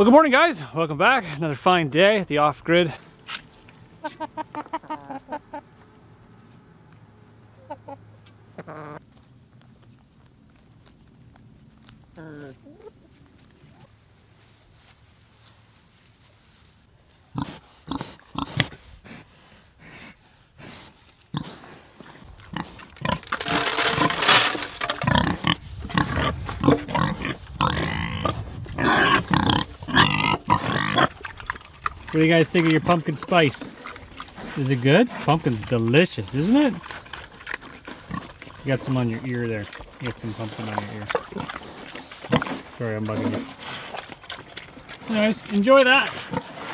Well, good morning guys. Welcome back. Another fine day at the off-grid. What do you guys think of your pumpkin spice? Is it good? Pumpkin's delicious, isn't it? You got some on your ear there. You got some pumpkin on your ear. Sorry, I'm bugging you. Anyways, enjoy that.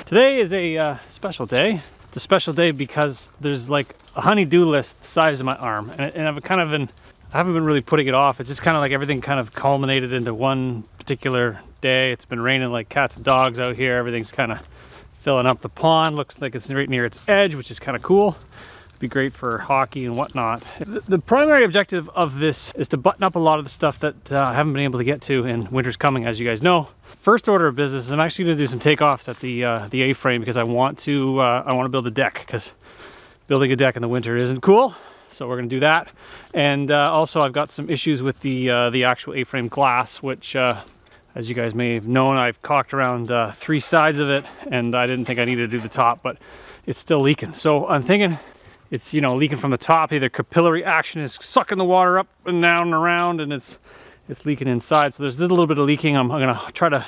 Today is a uh, special day. It's a special day because there's like a honey-do list the size of my arm. And, and I've kind of been, I haven't been really putting it off. It's just kind of like everything kind of culminated into one particular day. It's been raining like cats and dogs out here. Everything's kind of filling up the pond. Looks like it's right near its edge, which is kind of cool. It'd Be great for hockey and whatnot. The, primary objective of this is to button up a lot of the stuff that uh, I haven't been able to get to and winter's coming, as you guys know. First order of business is I'm actually going to do some takeoffs at the uh, the A-frame because I want to uh, I want to build a deck because building a deck in the winter isn't cool. So we're going to do that. And uh, also I've got some issues with the uh, the actual A-frame glass, which uh, as you guys may have known, I've caulked around uh, three sides of it and I didn't think I needed to do the top, but it's still leaking. So I'm thinking it's, you know, leaking from the top. Either capillary action is sucking the water up and down and around and it's it's leaking inside. So there's a little bit of leaking. I'm, I'm gonna try to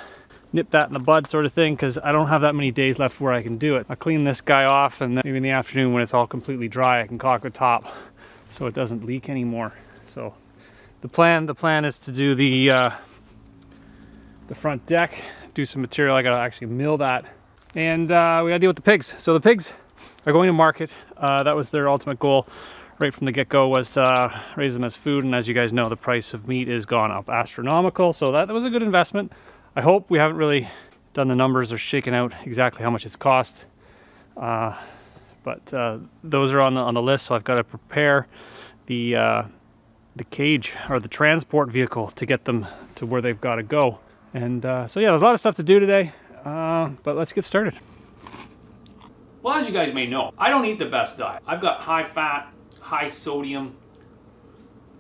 nip that in the bud sort of thing because I don't have that many days left where I can do it. I'll clean this guy off and then maybe in the afternoon when it's all completely dry, I can caulk the top so it doesn't leak anymore. So the plan, the plan is to do the uh, the front deck, do some material. I gotta actually mill that. And uh, we gotta deal with the pigs. So the pigs are going to market. Uh, that was their ultimate goal right from the get-go was uh, raise them as food. And as you guys know, the price of meat has gone up astronomical. So that, that was a good investment. I hope we haven't really done the numbers or shaken out exactly how much it's cost. Uh, but uh, those are on the, on the list. So I've got to prepare the, uh, the cage or the transport vehicle to get them to where they've got to go. And uh, so yeah, there's a lot of stuff to do today, uh, but let's get started. Well, as you guys may know, I don't eat the best diet. I've got high fat, high sodium.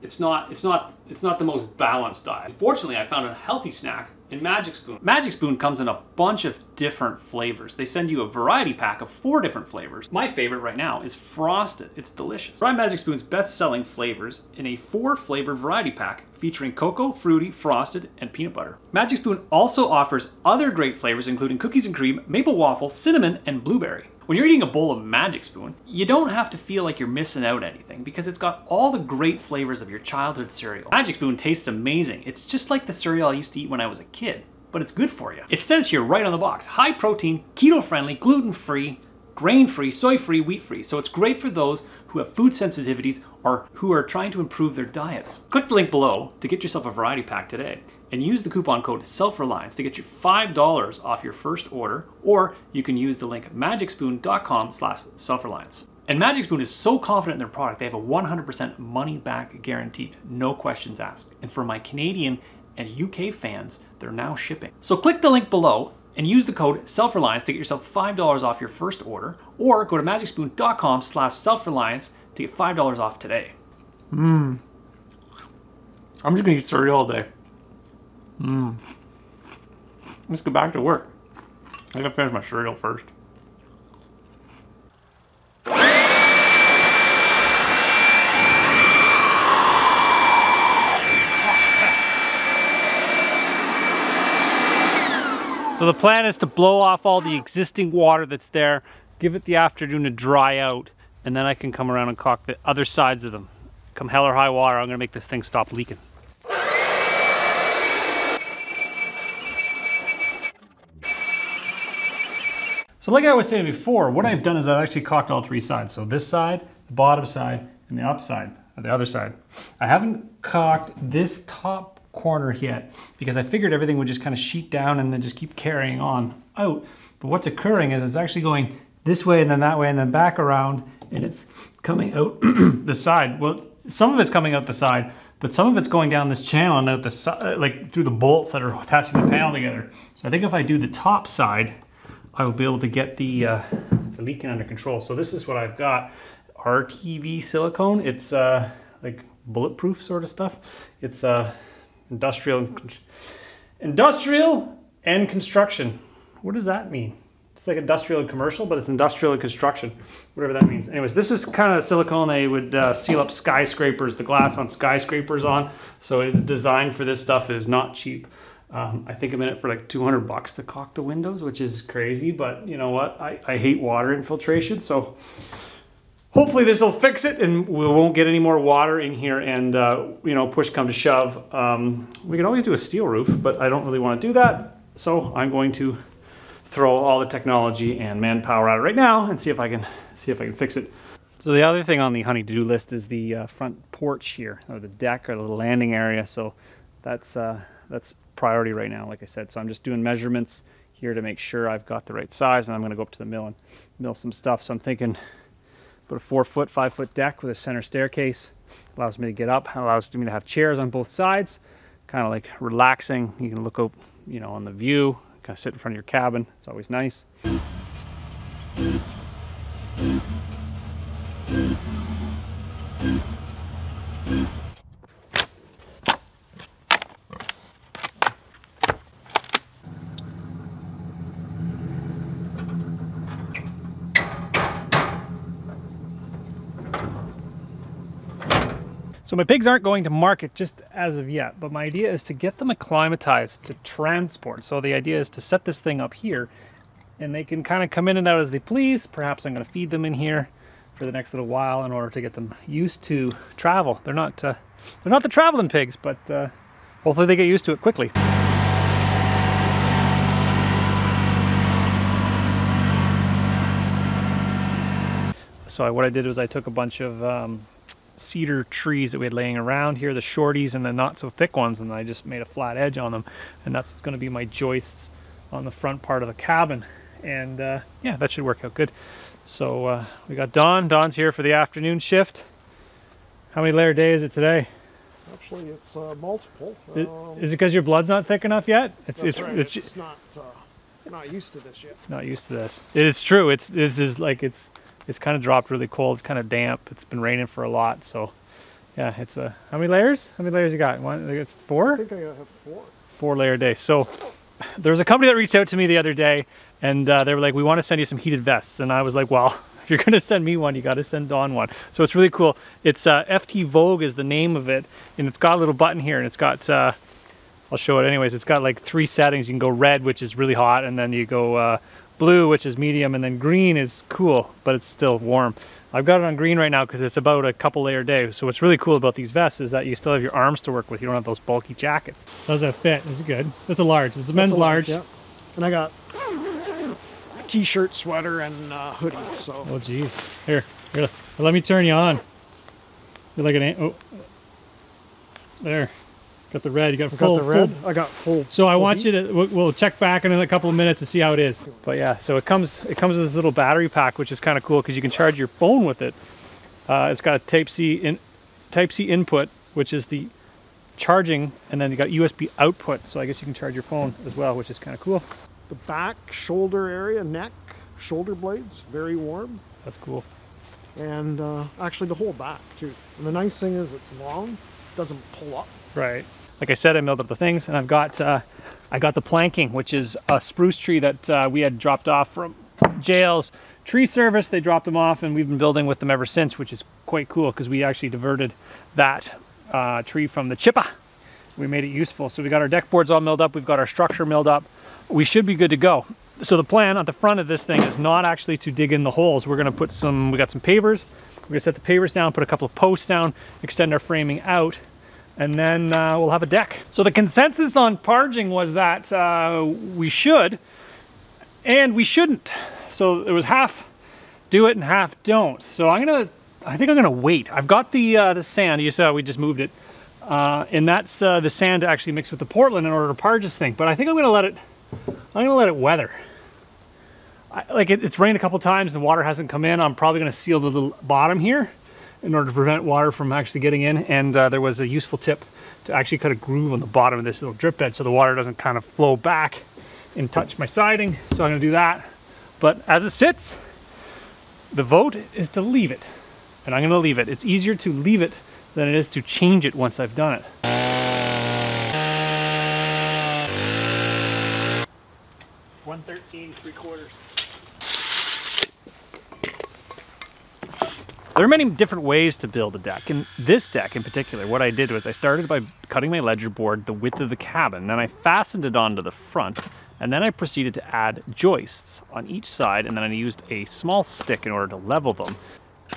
It's not, it's not, it's not the most balanced diet. Fortunately, I found a healthy snack in Magic Spoon. Magic Spoon comes in a bunch of different flavors. They send you a variety pack of four different flavors. My favorite right now is Frosted. It's delicious. Try Magic Spoon's best-selling flavors in a four flavor variety pack featuring cocoa, fruity, frosted, and peanut butter. Magic Spoon also offers other great flavors including cookies and cream, maple waffle, cinnamon, and blueberry. When you're eating a bowl of Magic Spoon, you don't have to feel like you're missing out anything because it's got all the great flavors of your childhood cereal. Magic Spoon tastes amazing. It's just like the cereal I used to eat when I was a kid, but it's good for you. It says here right on the box, high protein, keto friendly, gluten free, grain free, soy free, wheat free. So it's great for those who have food sensitivities or who are trying to improve their diets. Click the link below to get yourself a variety pack today and use the coupon code self-reliance to get you $5 off your first order or you can use the link magicspoon.com slash self-reliance. And Magic Spoon is so confident in their product, they have a 100% money back guaranteed, no questions asked. And for my Canadian and UK fans, they're now shipping. So click the link below and use the code self-reliance to get yourself $5 off your first order or go to magicspoon.com slash self-reliance to get $5 off today. Mmm. I'm just gonna eat cereal all day. Mmm. Let's go back to work. I gotta finish my cereal first. So the plan is to blow off all the existing water that's there, give it the afternoon to dry out, and then I can come around and caulk the other sides of them. Come hell or high water, I'm gonna make this thing stop leaking. So like I was saying before, what I've done is I've actually caulked all three sides. So this side, the bottom side, and the upside, the other side. I haven't caulked this top corner yet because I figured everything would just kind of sheet down and then just keep carrying on out. But what's occurring is it's actually going this way and then that way and then back around and it's coming out the side. Well, some of it's coming out the side, but some of it's going down this channel and out the si- uh, like through the bolts that are attaching the panel together. So I think if I do the top side, I will be able to get the, uh, the leaking under control. So this is what I've got. RTV silicone. It's uh, like bulletproof sort of stuff. It's uh, industrial, industrial and construction. What does that mean? It's like industrial and commercial, but it's industrial and construction, whatever that means. Anyways, this is kind of silicone they would uh, seal up skyscrapers, the glass on skyscrapers on. So it's designed for this stuff. Is not cheap. Um, I think I'm in it for like 200 bucks to caulk the windows, which is crazy, but you know what? I, I hate water infiltration, so hopefully this will fix it and we won't get any more water in here and uh, you know push come to shove. Um, we can always do a steel roof but I don't really want to do that. So I'm going to throw all the technology and manpower at it right now and see if I can see if I can fix it. So the other thing on the honey to-do list is the uh, front porch here or the deck or the landing area. So that's uh, that's priority right now like I said. So I'm just doing measurements here to make sure I've got the right size and I'm going to go up to the mill and mill some stuff. So I'm thinking Put a four foot, five foot deck with a center staircase. Allows me to get up, allows me to have chairs on both sides. Kind of like relaxing. You can look out, you know, on the view, kind of sit in front of your cabin. It's always nice. My pigs aren't going to market just as of yet, but my idea is to get them acclimatized to transport. So the idea is to set this thing up here and they can kind of come in and out as they please. Perhaps I'm going to feed them in here for the next little while in order to get them used to travel. They're not uh, they're not the traveling pigs, but uh, hopefully they get used to it quickly. So what I did was I took a bunch of um, cedar trees that we had laying around here, the shorties and the not so thick ones, and I just made a flat edge on them. And that's going to be my joists on the front part of the cabin. And uh, yeah, that should work out good. So uh, we got Don. Don's here for the afternoon shift. How many layer day is it today? Actually, it's uh, multiple. Is, um, is it because your blood's not thick enough yet? It's it's, right. it's, it's not uh, not used to this yet. Not used to this. It is true. It's this is like it's it's kind of dropped really cold. It's kind of damp. It's been raining for a lot, so yeah, it's a. How many layers? How many layers you got? One, four? I think I have four. Four layer day. So there was a company that reached out to me the other day, and uh, they were like, "We want to send you some heated vests," and I was like, "Well." If you're gonna send me one, you gotta send Don one. So it's really cool. It's uh, FT Vogue is the name of it, and it's got a little button here, and it's got uh, I'll show it anyways. It's got like three settings. You can go red, which is really hot, and then you go uh, blue, which is medium, and then green is cool, but it's still warm. I've got it on green right now because it's about a couple layer day. So what's really cool about these vests is that you still have your arms to work with. You don't have those bulky jackets. Does that fit? Is good? That's a large. It's a men's a large. large. Yeah. And I got t-shirt, sweater, and uh, hoodie. So. Oh geez. Here, here, let me turn you on. You're like an oh. There. Got the red. You got full. Got the red. Full. I got full. So I want you to. We'll check back in a couple of minutes to see how it is. But yeah, so it comes. It comes with this little battery pack, which is kind of cool because you can charge your phone with it. Uh, it's got a Type C in, Type C input, which is the charging, and then you got USB output. So I guess you can charge your phone as well, which is kind of cool. The back, shoulder area, neck, shoulder blades, very warm. That's cool. And uh, actually the whole back too. And the nice thing is it's long, doesn't pull up. Right like I said, I milled up the things and I've got, uh, I got the planking, which is a spruce tree that uh, we had dropped off from Jail's tree service. They dropped them off and we've been building with them ever since, which is quite cool because we actually diverted that uh, tree from the chippa. We made it useful. So we got our deck boards all milled up. We've got our structure milled up. We should be good to go. So the plan at the front of this thing is not actually to dig in the holes. We're gonna put some, we got some pavers. We're gonna set the pavers down, put a couple of posts down, extend our framing out, and then uh, we'll have a deck. So the consensus on parging was that uh, we should and we shouldn't. So it was half do it and half don't. So I'm gonna, I think I'm gonna wait. I've got the uh, the sand, you saw we just moved it. Uh, and that's uh, the sand to actually mix with the Portland in order to parge this thing. But I think I'm gonna let it, I'm gonna let it weather. I, like it, it's rained a couple times and water hasn't come in. I'm probably gonna seal the little bottom here in order to prevent water from actually getting in. And uh, there was a useful tip to actually cut a groove on the bottom of this little drip bed so the water doesn't kind of flow back and touch my siding. So I'm gonna do that. But as it sits, the vote is to leave it. And I'm gonna leave it. It's easier to leave it than it is to change it once I've done it. One thirteen, three quarters. There are many different ways to build a deck. And this deck in particular, what I did was I started by cutting my ledger board the width of the cabin. Then I fastened it onto the front. And then I proceeded to add joists on each side. And then I used a small stick in order to level them.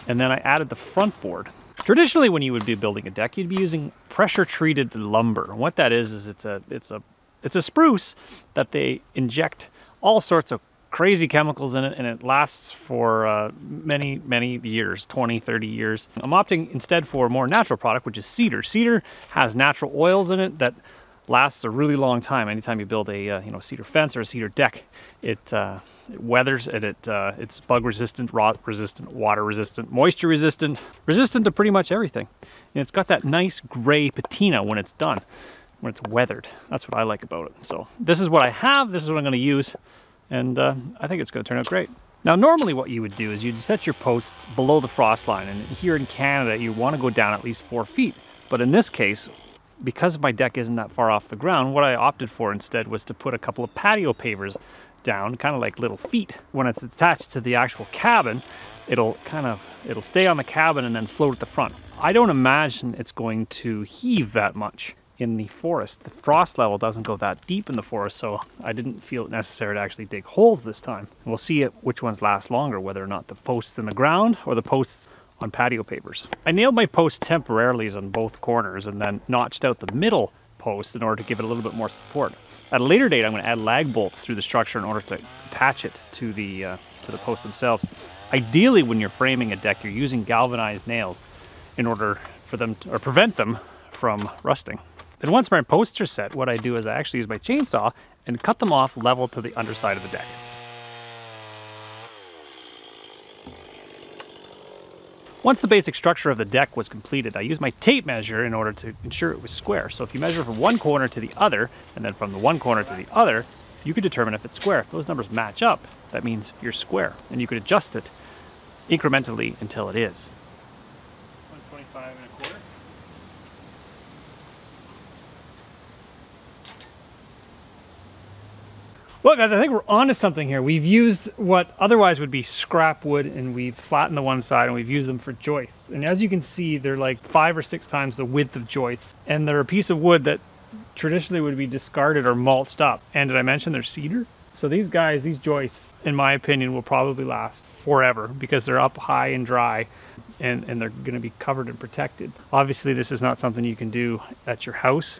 And then I added the front board. Traditionally, when you would be building a deck, you'd be using pressure treated lumber. And what that is, is it's a, it's a, it's a spruce that they inject all sorts of crazy chemicals in it and it lasts for uh, many, many years, 20, 30 years. I'm opting instead for a more natural product, which is cedar. Cedar has natural oils in it that lasts a really long time. Anytime you build a uh, you know cedar fence or a cedar deck, it, uh, it weathers and it uh, it's bug resistant, rot resistant, water resistant, moisture resistant, resistant to pretty much everything. And it's got that nice gray patina when it's done, when it's weathered. That's what I like about it. So this is what I have. This is what I'm going to use and uh, I think it's going to turn out great. Now normally what you would do is you'd set your posts below the frost line and here in Canada you want to go down at least four feet. But in this case, because my deck isn't that far off the ground, what I opted for instead was to put a couple of patio pavers down, kind of like little feet. When it's attached to the actual cabin, it'll kind of, it'll stay on the cabin and then float at the front. I don't imagine it's going to heave that much in the forest. The frost level doesn't go that deep in the forest, so I didn't feel it necessary to actually dig holes this time. We'll see which ones last longer, whether or not the posts in the ground or the posts on patio pavers. I nailed my posts temporarily on both corners and then notched out the middle post in order to give it a little bit more support. At a later date, I'm going to add lag bolts through the structure in order to attach it to the, uh, to the posts themselves. Ideally, when you're framing a deck, you're using galvanized nails in order for them to, or prevent them from rusting. Then once my posts are set, what I do is I actually use my chainsaw and cut them off level to the underside of the deck. Once the basic structure of the deck was completed, I used my tape measure in order to ensure it was square. So if you measure from one corner to the other, and then from the one corner to the other, you can determine if it's square. If those numbers match up, that means you're square, and you could adjust it incrementally until it is. 125 and a quarter. Well guys, I think we're onto something here. We've used what otherwise would be scrap wood and we've flattened the one side and we've used them for joists. And as you can see, they're like five or six times the width of joists. And they're a piece of wood that traditionally would be discarded or mulched up. And did I mention they're cedar? So these guys, these joists, in my opinion, will probably last forever because they're up high and dry and, and they're gonna be covered and protected. Obviously, this is not something you can do at your house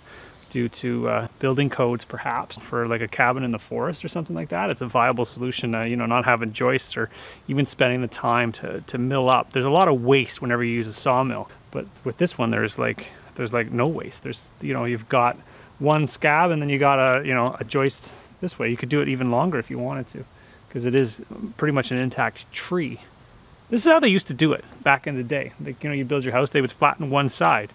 due to uh, building codes perhaps for like a cabin in the forest or something like that. It's a viable solution uh, you know not having joists or even spending the time to, to mill up. There's a lot of waste whenever you use a sawmill but with this one there's like there's like no waste. There's you know you've got one scab and then you got a you know a joist this way. You could do it even longer if you wanted to because it is pretty much an intact tree. This is how they used to do it back in the day. Like you know you build your house they would flatten one side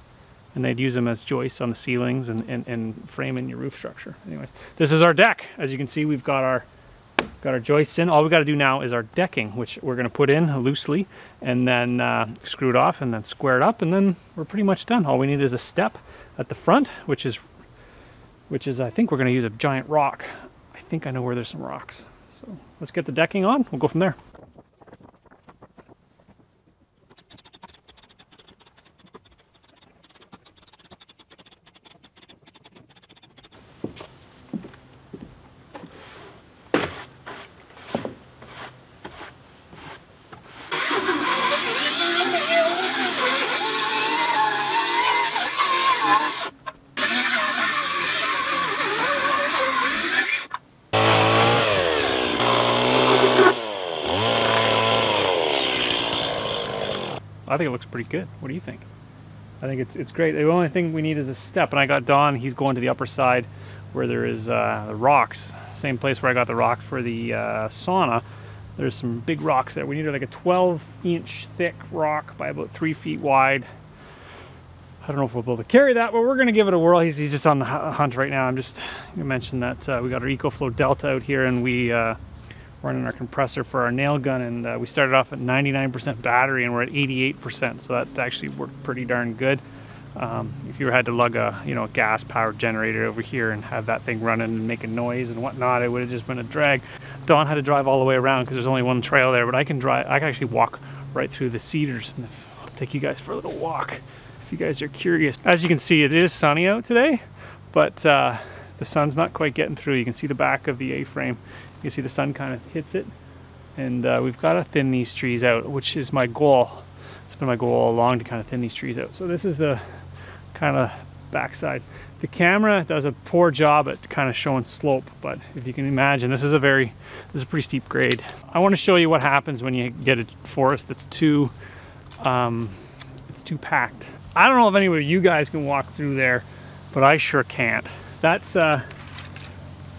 and they'd use them as joists on the ceilings and, and, and frame in your roof structure. Anyways, this is our deck. As you can see, we've got our got our joists in. All we've got to do now is our decking, which we're going to put in loosely and then uh, screw it off and then square it up, and then we're pretty much done. All we need is a step at the front, which is which is I think we're going to use a giant rock. I think I know where there's some rocks. So let's get the decking on. We'll go from there. I think it looks pretty good. What do you think? I think it's it's great. The only thing we need is a step, and I got Don. He's going to the upper side where there is uh, the rocks. Same place where I got the rock for the uh, sauna. there's some big rocks there. We needed like a 12 inch thick rock by about three feet wide. I don't know if we'll be able to carry that, but we're gonna give it a whirl. He's, he's just on the hunt right now. I'm just gonna mention that uh, we got our EcoFlow Delta out here and we uh, running our compressor for our nail gun and uh, we started off at 99% battery and we're at 88%. So that actually worked pretty darn good. Um, if you had to lug a you know a gas powered generator over here and have that thing running and making noise and whatnot, it would have just been a drag. Don had to drive all the way around because there's only one trail there, but I can drive. I can actually walk right through the cedars and I'll take you guys for a little walk if you guys are curious. As you can see, it is sunny out today, but uh, the sun's not quite getting through. You can see the back of the A-frame. You can see the sun kind of hits it, and uh, we've got to thin these trees out, which is my goal. It's been my goal all along to kind of thin these trees out. So this is the kind of backside. The camera does a poor job at kind of showing slope, but if you can imagine, this is a very, this is a pretty steep grade. I want to show you what happens when you get a forest that's too, um, it's too packed. I don't know if any of you guys can walk through there, but I sure can't. That's, uh,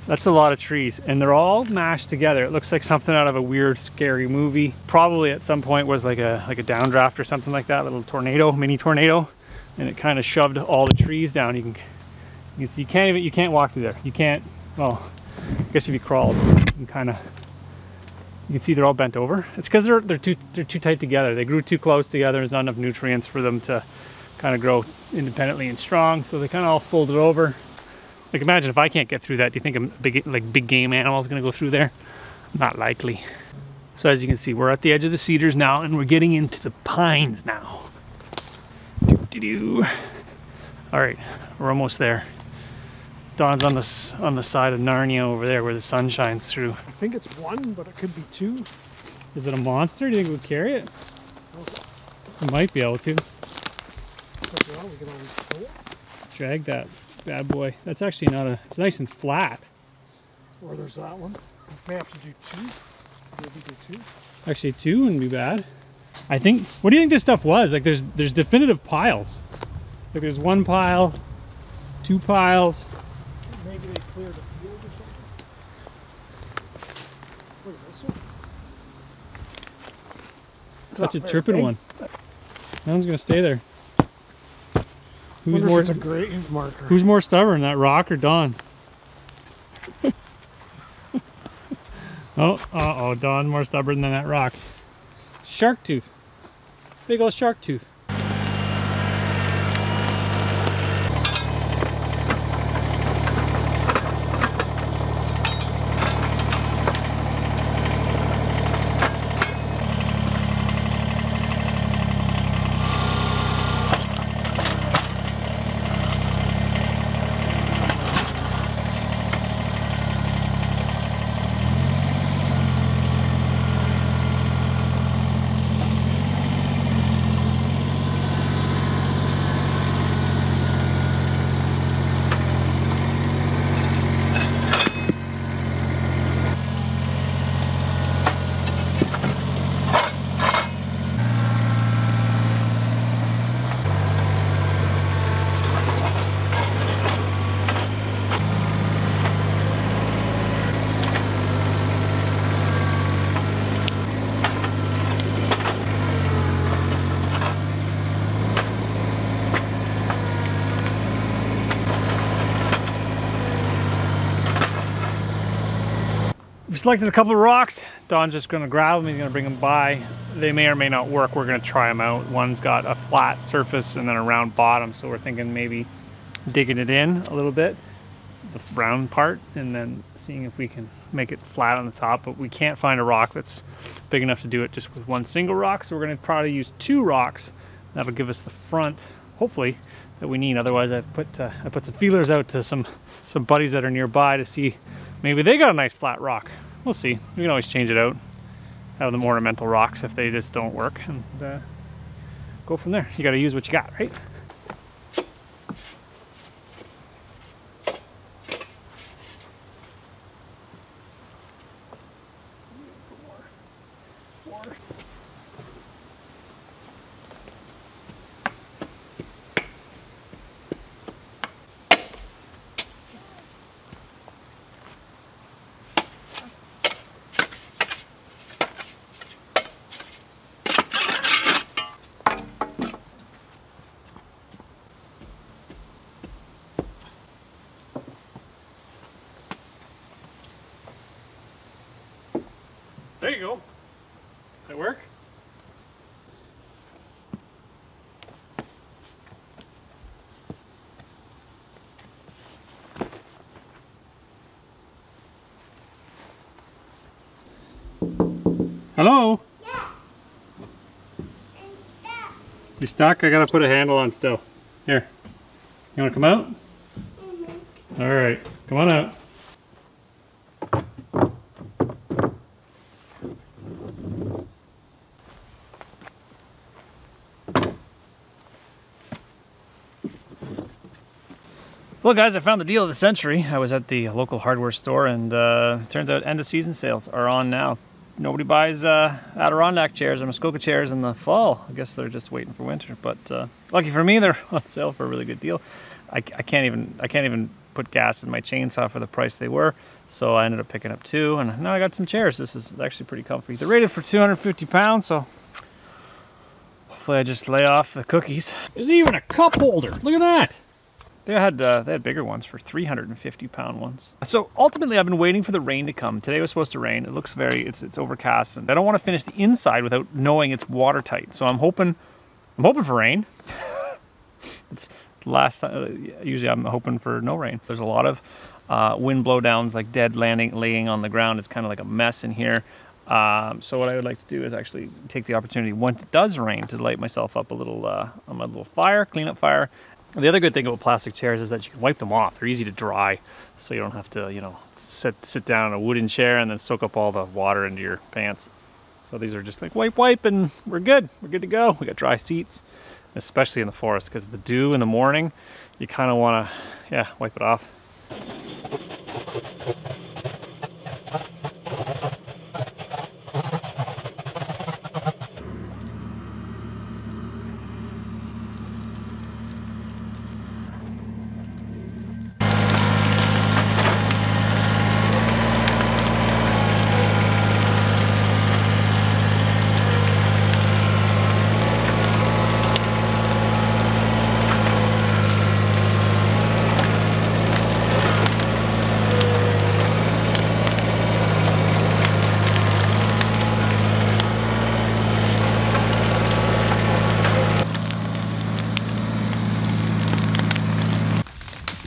that's a lot of trees and they're all mashed together. It looks like something out of a weird, scary movie. Probably at some point was like a, like a downdraft or something like that, little tornado, mini tornado and it kind of shoved all the trees down. You can, you can you can't even, you can't walk through there. You can't, well, I guess if you crawled, you can kind of, you can see they're all bent over. It's because they're, they're, too, they're too tight together. They grew too close together. There's not enough nutrients for them to kind of grow independently and strong. So they kind of all folded over. Like imagine if I can't get through that, do you think a big, like big game animal is gonna go through there? Not likely. So as you can see, we're at the edge of the cedars now and we're getting into the pines now. All right, we're almost there. Don's on the on the side of Narnia over there where the sun shines through. I think it's one, but it could be two. Is it a monster? Do you think we'll carry it? We might be able to. Drag that bad boy. That's actually not a. It's nice and flat. Or there's that one. may have to do two. Maybe do two. Actually, two wouldn't be bad. I think, what do you think this stuff was? Like there's there's definitive piles. Like there's one pile, two piles. Maybe they cleared the field or something. Look at this one. It's Such a tripping big. one. That one's gonna stay there. Who's more it's a marker? Who's more stubborn, that rock or Don? oh, uh oh, Don more stubborn than that rock. Shark tooth. Big old shark tooth. We selected a couple of rocks. Don's just gonna grab them, he's gonna bring them by. They may or may not work, we're gonna try them out. One's got a flat surface and then a round bottom, so we're thinking maybe digging it in a little bit, the round part, and then seeing if we can make it flat on the top, but we can't find a rock that's big enough to do it just with one single rock, so we're gonna probably use two rocks. That'll give us the front, hopefully, that we need. Otherwise, I put uh, I put some feelers out to some some buddies that are nearby to see maybe they got a nice flat rock we'll see. We can always change it out. Have them ornamental rocks if they just don't work and uh, go from there. You got to use what you got, right? Hello? Yeah. You stuck? I gotta put a handle on still. Here. You wanna come out? Mhm. Alright, come on out. Well, guys, I found the deal of the century. I was at the local hardware store, and uh, turns out end of season sales are on now. Nobody buys uh, Adirondack chairs or Muskoka chairs in the fall. I guess they're just waiting for winter. But uh, lucky for me, they're on sale for a really good deal. I, I can't even I can't even put gas in my chainsaw for the price they were. So I ended up picking up two, and now I got some chairs. This is actually pretty comfy. They're rated for 250 pounds, so hopefully I just lay off the cookies. There's even a cup holder. Look at that. They had uh, they had bigger ones for 350 pound ones. So ultimately, I've been waiting for the rain to come. Today was supposed to rain. It looks very it's it's overcast, and I don't want to finish the inside without knowing it's watertight. So I'm hoping I'm hoping for rain. it's last time. Usually I'm hoping for no rain. There's a lot of uh, wind blowdowns, like dead landing laying on the ground. It's kind of like a mess in here. Um, so what I would like to do is actually take the opportunity once it does rain to light myself up a little uh, on my little fire, clean up fire, and the other good thing about plastic chairs is that you can wipe them off. They're easy to dry, so you don't have to, you know, sit sit down in a wooden chair and then soak up all the water into your pants. So these are just like wipe, wipe, and we're good. We're good to go. We got dry seats, especially in the forest, because the dew in the morning, you kind of want to, yeah, wipe it off.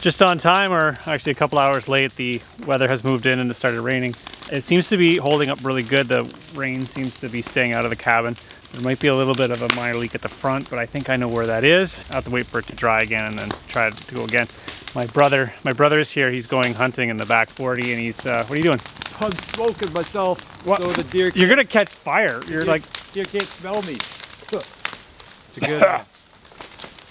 Just on time or actually a couple hours late the weather has moved in and it started raining. It seems to be holding up really good. The rain seems to be staying out of the cabin. There might be a little bit of a minor leak at the front but i think i know where that is. I have to wait for it to dry again and then try to go again. My brother my brother is here. He's going hunting in the back 40 and he's uh, what are you doing? I'm smoking myself What? so the deer you're gonna catch fire. You're deer, like deer can't smell me. It's a good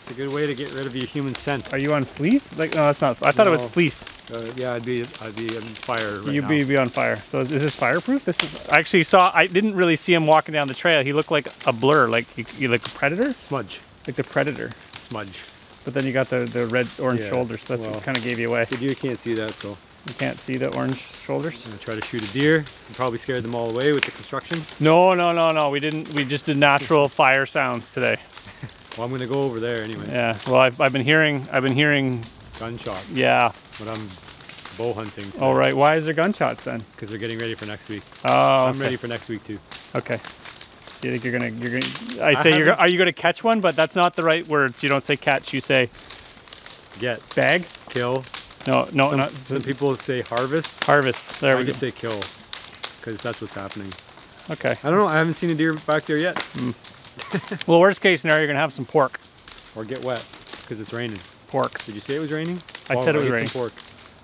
it's a good way to get rid of your human scent. are you on fleece like no that's not i thought it was No. fleece Uh, yeah, I'd be I'd be on fire right You'd now. be, be on fire. So is this fireproof? This is. I actually saw. I didn't really see him walking down the trail. He looked like a blur, like he, he like a predator, smudge, like the predator. smudge. But then you got the the red orange Yeah, shoulders. That's well. what kind of gave you away. The deer can't see that, so You can't see the orange shoulders. I'm gonna try to shoot a deer. and probably scared them all away with the construction. No, no, no, no. We didn't. We just did natural fire sounds today. Well, I'm gonna go over there anyway. Yeah. Well, I've, I've been hearing. I've been hearing. Gunshots. Yeah. But I'm bow hunting. All right. Why is there gunshots then? Because they're getting ready for next week. Oh. I'm okay. ready for next week too. Okay. You think you're gonna? You're gonna. I I say you're. Are you gonna catch one? But that's not the right words. You don't say catch. You say Get, bag. kill. No, no, not Some people say harvest. harvest. There I we go. just say kill. Because that's what's happening. Okay. I don't know. I haven't seen a deer back there yet. Hmm. Well, worst case scenario, you're gonna have some pork. Or get wet. Because it's raining. Pork. Did you say it was raining? I Oh, said it was raining. Pork.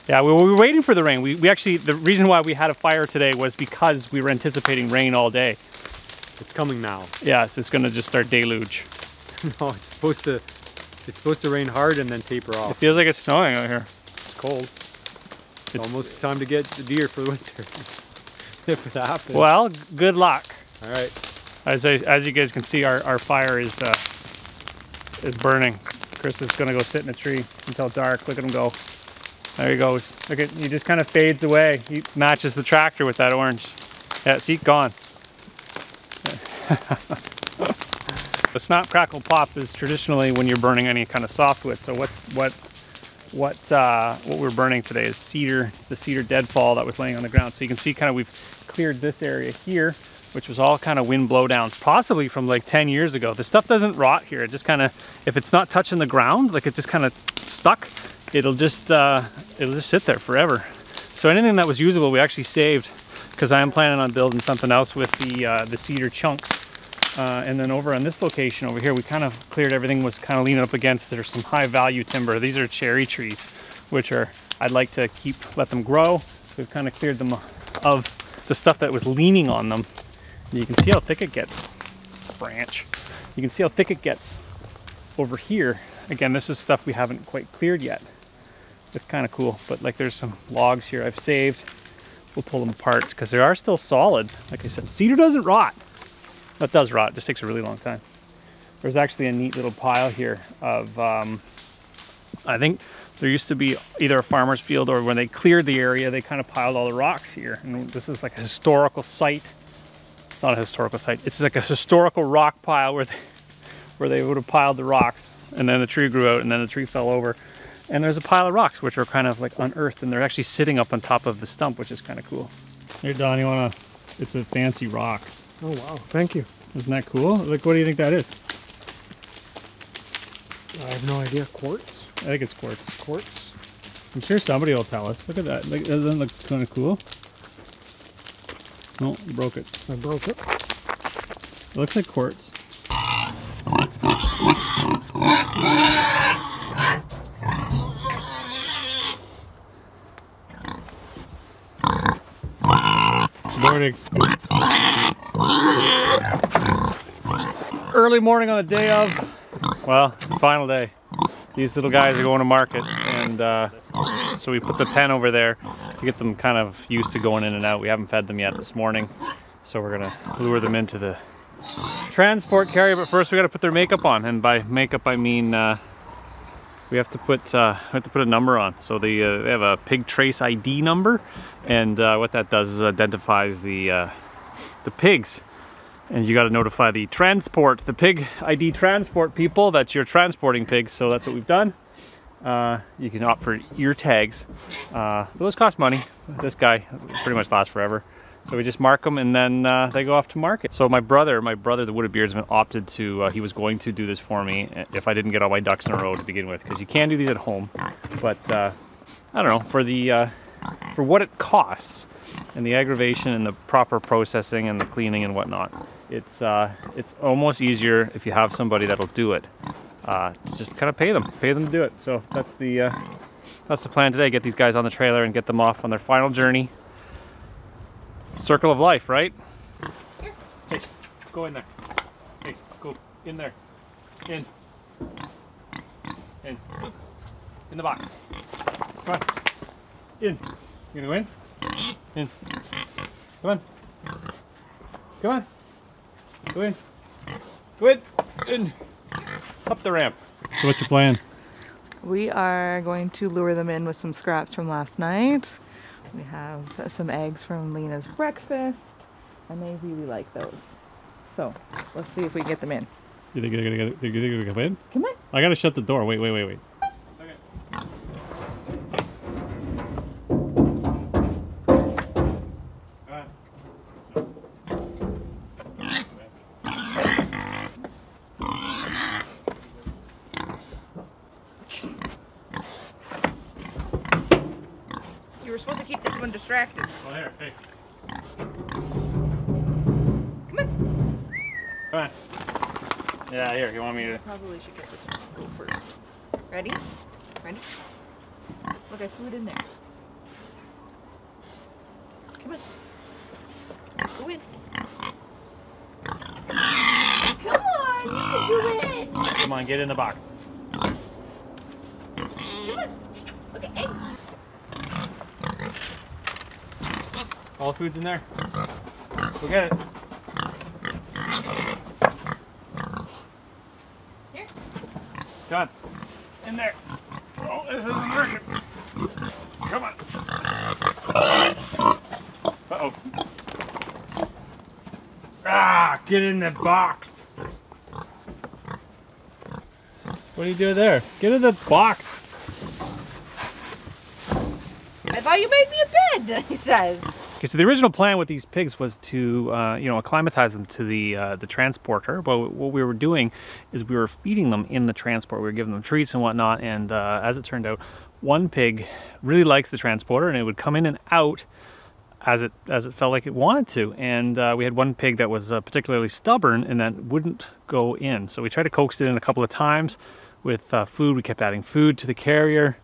Yeah, we, we were waiting for the rain. We, we actually the reason why we had a fire today was because we were anticipating rain all day. It's coming now. Yeah, so it's gonna just start deluge. no, it's supposed to. It's supposed to rain hard and then taper off. It feels like it's snowing out here. It's cold. It's, It's- almost time to get the deer for the winter. if it happens. Well, good luck. All right. As I, as you guys can see, our, our fire is uh, is burning. Chris is gonna go sit in a tree until dark. Look at him go. There he goes. Look at he just kind of fades away. He matches the tractor with that orange. Yeah, see, gone. the snap crackle pop is traditionally when you're burning any kind of softwood. So what what what uh, what we're burning today is cedar, the cedar deadfall that was laying on the ground. So you can see kind of we've cleared this area here, which was all kind of wind blowdowns, possibly from like 10 years ago. The stuff doesn't rot here. It just kind of, if it's not touching the ground, like it just kind of stuck, it'll just uh, it'll just sit there forever. So anything that was usable, we actually saved because I am planning on building something else with the uh, the cedar chunks. Uh, and then over on this location over here, we kind of cleared everything was kind of leaning up against. There's some high value timber. These are cherry trees, which are, I'd like to keep, let them grow. We've kind of cleared them of the stuff that was leaning on them. And you can see how thick it gets. Branch. You can see how thick it gets over here. Again, this is stuff we haven't quite cleared yet. It's kind of cool, but like there's some logs here I've saved. We'll pull them apart because they are still solid. Like I said, cedar doesn't rot. That does rot, it just takes a really long time. There's actually a neat little pile here of, um, I think there used to be either a farmer's field or when they cleared the area, they kind of piled all the rocks here. And this is like a historical site. It's not a historical site. It's like a historical rock pile where they, where they would have piled the rocks and then the tree grew out and then the tree fell over. And there's a pile of rocks which are kind of like unearthed and they're actually sitting up on top of the stump, which is kind of cool. Here, Don, you wanna, it's a fancy rock. Oh wow, thank you. Isn't that cool? Like, what do you think that is? I have no idea. Quartz? I think it's quartz. Quartz? I'm sure somebody will tell us. Look at that. Like, doesn't that look kind of cool? No, you broke it. I broke it. It looks like quartz. Morning. Early morning on the day of, well, it's the final day. These little guys are going to market and uh, so we put the pen over there get them kind of used to going in and out. We haven't fed them yet this morning. So we're gonna lure them into the transport carrier, but first we gotta put their makeup on. And by makeup, I mean uh, we have to put uh, we have to put a number on. So they, uh, they have a pig trace ID number, and uh, what that does is identifies the uh, the pigs. And you got to notify the transport, the pig ID transport people that you're transporting pigs. So that's what we've done. Uh, you can opt for ear tags. Uh, those cost money. This guy pretty much lasts forever. So we just mark them and then uh, they go off to market. So my brother, my brother, the Wooded Beardsman, opted to, uh, he was going to do this for me if I didn't get all my ducks in a row to begin with. Because you can do these at home. But uh, I don't know, for the, uh, for what it costs and the aggravation and the proper processing and the cleaning and whatnot, it's, uh, it's almost easier if you have somebody that'll do it. Uh, just kind of pay them, pay them to do it. So that's the, uh, that's the plan today. Get these guys on the trailer and get them off on their final journey. Circle of life, right? Hey, go in there. Hey, go in there. In. In. In the box. Come on. In. You gonna go in? In. Come on. Come on. Go in. Go in. In. Up the ramp. So what's your plan? We are going to lure them in with some scraps from last night. We have some eggs from Lena's breakfast, and they really like those. So let's see if we can get them in. You think they're gonna, they're gonna come in? Come on. I gotta shut the door. Wait, wait, wait, wait. You were supposed to keep this one distracted. Oh, here, hey. Come on. Come on. Yeah, here, you want me to... Probably should get this one go first. Ready? Ready? Look, I threw it in there. Come on. Go in. Come on, you can do it. Come on, get in the box. Come on. Look at eggs. All the food's in there. Go get it. Here. Come on. In there. Oh, this isn't working. Come on. Uh-oh. Ah, get in the box. What are you doing there? Get in the box. I thought you made me a bed, he says. Okay, so the original plan with these pigs was to, uh, you know, acclimatize them to the uh, the transporter. But what we were doing is we were feeding them in the transport. We were giving them treats and whatnot. And uh, as it turned out, one pig really likes the transporter, and it would come in and out as it as it felt like it wanted to. And uh, we had one pig that was uh, particularly stubborn and that wouldn't go in. So we tried to coax it in a couple of times with uh, food. We kept adding food to the carrier,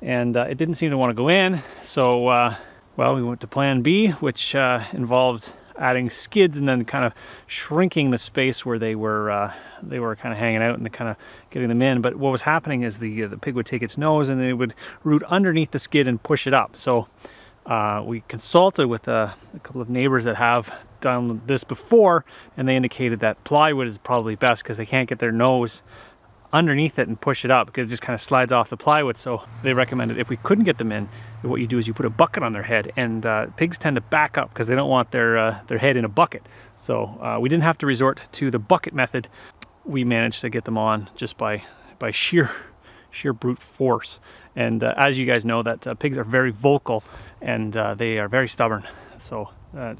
and uh, it didn't seem to want to go in. So uh, well, we went to Plan B, which uh, involved adding skids and then kind of shrinking the space where they were they were kind of hanging out and kind of getting them in. But what was happening is the the pig would take its nose and it would root underneath the skid and push it up. So uh, we consulted with a, couple of neighbors that have done this before and they indicated that plywood is probably best because they can't get their nose underneath it and push it up because it just kind of slides off the plywood so they recommended if we couldn't get them in what you do is you put a bucket on their head and uh, pigs tend to back up because they don't want their uh, their head in a bucket so uh, we didn't have to resort to the bucket method we managed to get them on just by by sheer sheer brute force and uh, as you guys know that uh, pigs are very vocal and uh, they are very stubborn. So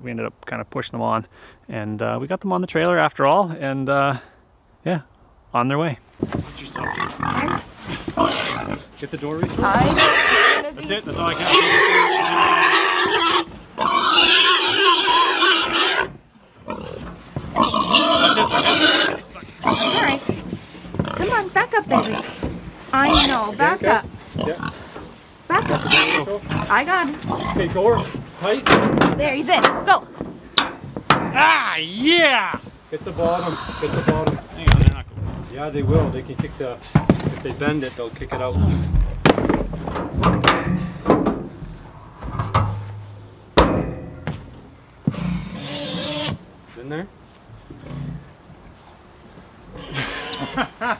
we ended up kind of pushing them on and we got them on the trailer after all and yeah, on their way. Get the door reach. That's it, that's all I got. That's it, that's it. Alright. Come on, back up, baby. I know, back up. Yeah. Back up. I got him. Okay, door tight. There, he's in. Go. Ah, yeah! Hit the bottom. Hit the bottom. Hang on, they're not going. Yeah, they will. They can kick the. If they bend it, they'll kick it out. In there?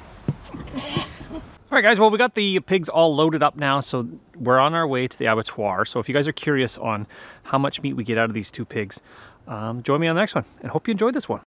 All right, guys, well, we got the pigs all loaded up now, so we're on our way to the abattoir. So if you guys are curious on how much meat we get out of these two pigs, um, join me on the next one, and hope you enjoyed this one.